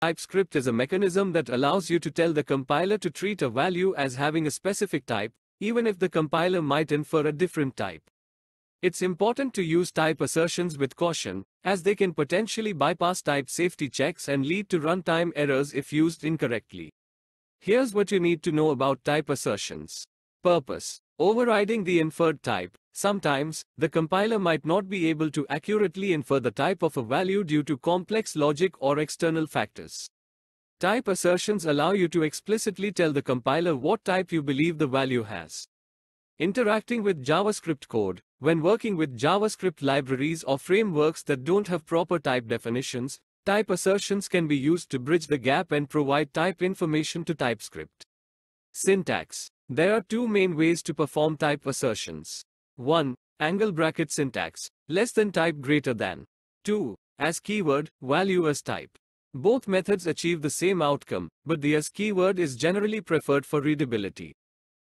TypeScript is a mechanism that allows you to tell the compiler to treat a value as having a specific type, even if the compiler might infer a different type. It's important to use type assertions with caution, as they can potentially bypass type safety checks and lead to runtime errors if used incorrectly. Here's what you need to know about type assertions. Purpose. Overriding the inferred type. Sometimes, the compiler might not be able to accurately infer the type of a value due to complex logic or external factors. Type assertions allow you to explicitly tell the compiler what type you believe the value has. Interacting with JavaScript code, when working with JavaScript libraries or frameworks that don't have proper type definitions, type assertions can be used to bridge the gap and provide type information to TypeScript. Syntax. There are two main ways to perform type assertions. 1. Angle bracket syntax, less than type greater than. 2. As keyword, value as type. Both methods achieve the same outcome, but the as keyword is generally preferred for readability.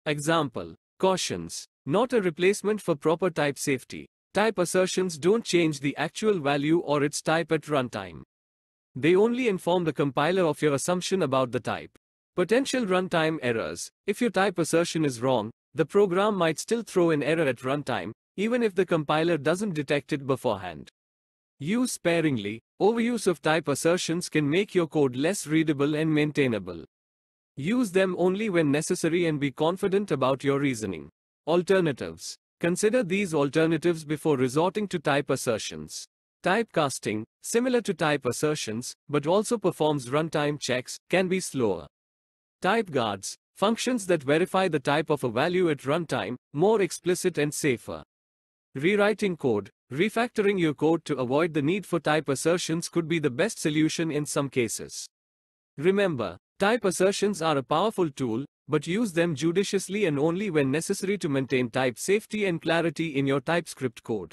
Example. Cautions. Not a replacement for proper type safety. Type assertions don't change the actual value or its type at runtime. They only inform the compiler of your assumption about the type. Potential runtime errors. If your type assertion is wrong, the program might still throw an error at runtime, even if the compiler doesn't detect it beforehand. Use sparingly, overuse of type assertions can make your code less readable and maintainable. Use them only when necessary and be confident about your reasoning. Alternatives. Consider these alternatives before resorting to type assertions. Typecasting, similar to type assertions, but also performs runtime checks, can be slower. Type guards, Functions that verify the type of a value at runtime, more explicit and safer. Rewriting code, refactoring your code to avoid the need for type assertions could be the best solution in some cases. Remember, type assertions are a powerful tool, but use them judiciously and only when necessary to maintain type safety and clarity in your TypeScript code.